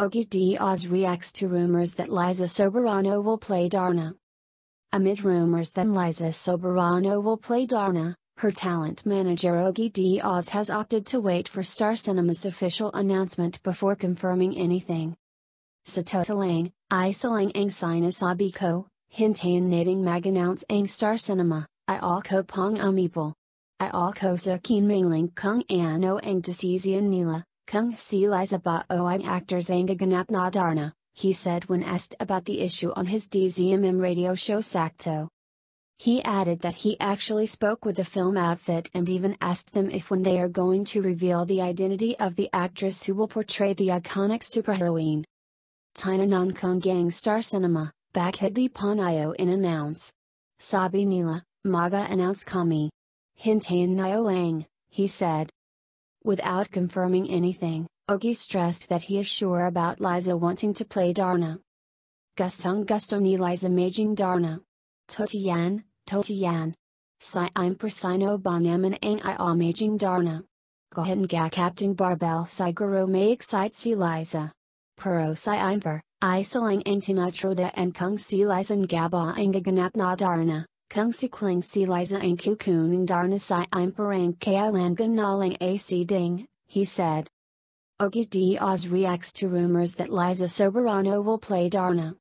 Ogie Diaz reacts to rumors that Liza Soberano will play Darna. Amid rumors that Liza Soberano will play Darna, her talent manager Ogie Diaz has opted to wait for Star Cinema's official announcement before confirming anything. Satotalang, isalang ang sinasabi ko, hintayin nating mag-announce ang Star Cinema, ay ako pong amipo. Ay ako sa kinmingling kung ano ang desisyon nila, kung si Liza ba o ang actors ang gaganap na Darna, he said when asked about the issue on his DZMM radio show Sakto. He added that he actually spoke with the film outfit and even asked them if when they are going to reveal the identity of the actress who will portray the iconic superheroine. Tina Kong Gang Star Cinema, Bakhidi Panayo in announce. Sabi Nila, Maga announce Kami. Hintayin Lang, he said. Without confirming anything, Ogie stressed that he is sure about Liza wanting to play Darna. Gustong gusto ni Liza maging Darna. Totiyan, Totiyan. Si I'm persino bonaman ang i amaging Darna. Gohan ga Captain Barbell siguro may excite si Liza. Pero si I'm per, isalang ang tinatroda and kung si Liza gaba ang gaganap na Darna. Kung si Kling si Liza ang kukuning darna si I'm parang kailangan nalang AC ding, he said. Ogie Diaz reacts to rumors that Liza Soberano will play Darna.